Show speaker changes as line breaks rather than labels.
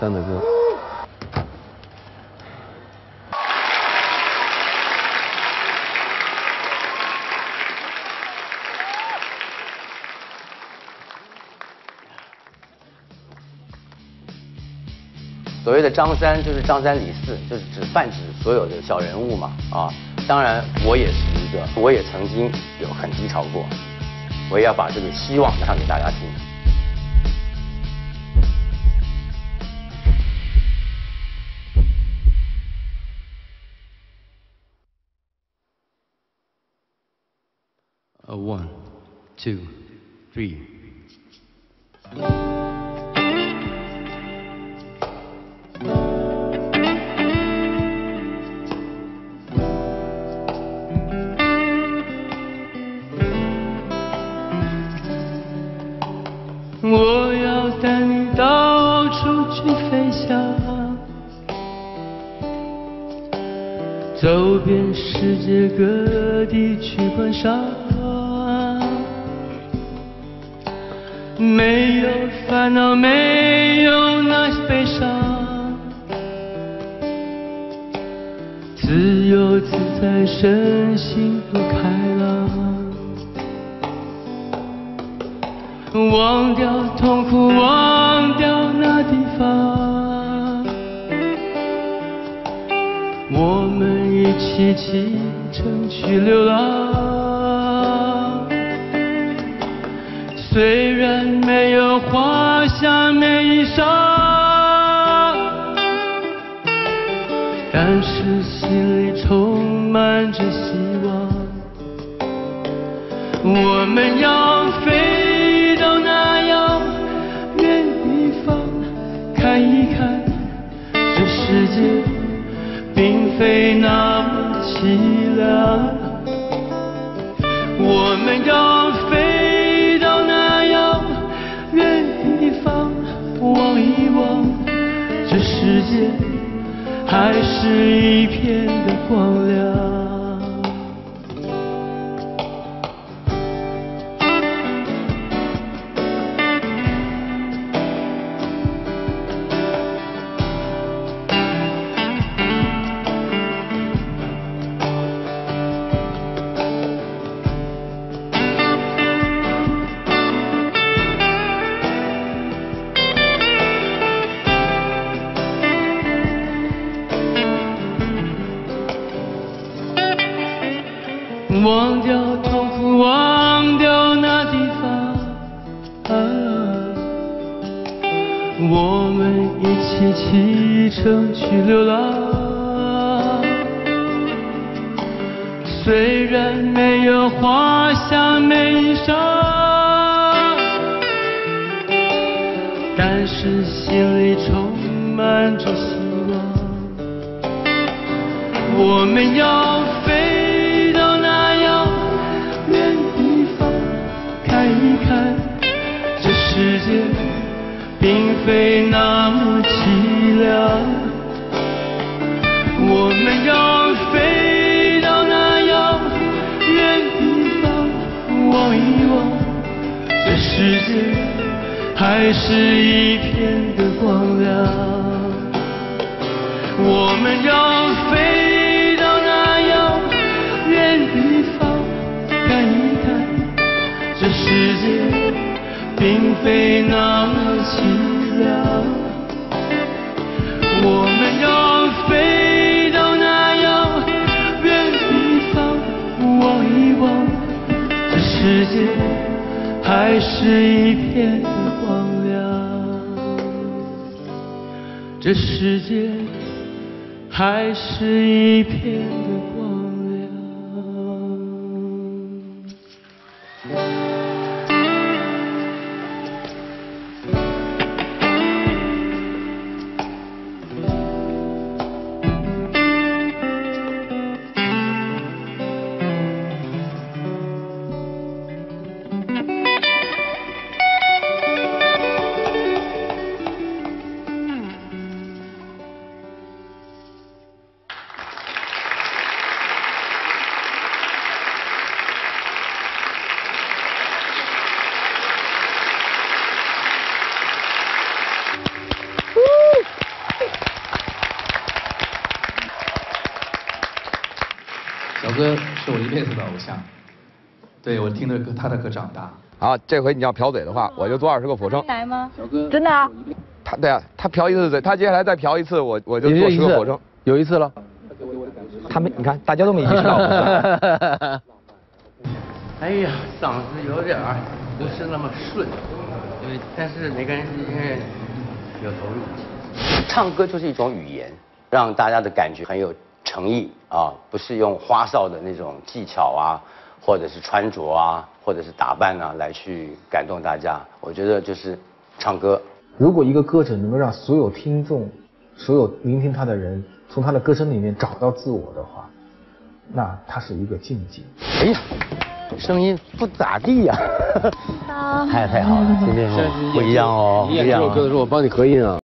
山的歌。
所谓的张三就是张三李四，就是指泛指所有的小人物嘛啊。当然我也是一个，我也曾经有很低潮过，我也要把这个希望唱给大家听。
two three.
我要带你到处去飞翔走遍世界各地去观赏。没有烦恼，没有那些悲伤，自由自在，身心多开朗。忘掉痛苦，忘掉那地方，我们一起启程去流浪。虽然没有华厦美衣裳，但是心里充满着希望。我们要飞到那遥远地方，看一看这世界并非那么凄凉。我们要飞这世界还是一片的光亮。忘掉痛苦，忘掉那地方，啊，我们一起启程去流浪。虽然没有花香，没衣裳，但是心里充满着希望。我们要界并非那么凄凉。我们要飞到那遥远地方，望一望这世界还是一片的光亮。我们要还是一片的光亮。这世界。还是一片的
哥是我一辈子的偶像，对我听着歌他的歌长大。
好，这回你要瓢嘴的话，我就做二十个俯卧撑。
来吗？
小哥真的啊？
他对啊，他瓢一次嘴，他接下来再瓢一次，我我就做十个俯卧撑。
有一次了。
他们，你看，大家都没意识到。
哎呀，嗓子有点儿不是那么顺，因为但是每个人因为有投入。唱歌就是一种语言，让大家的感觉很有诚意啊，不是用花哨的那种技巧啊，或者是穿着啊，或者是打扮啊来去感动大家。我觉得就是唱歌。
如果一个歌者能够让所有听众、所有聆听他的人，从他的歌声里面找到自我的话，那他是一个境界。
哎呀，声音不咋地呀，太太好了，今天不一样哦，不一样。
这首歌的时候我帮你合音啊。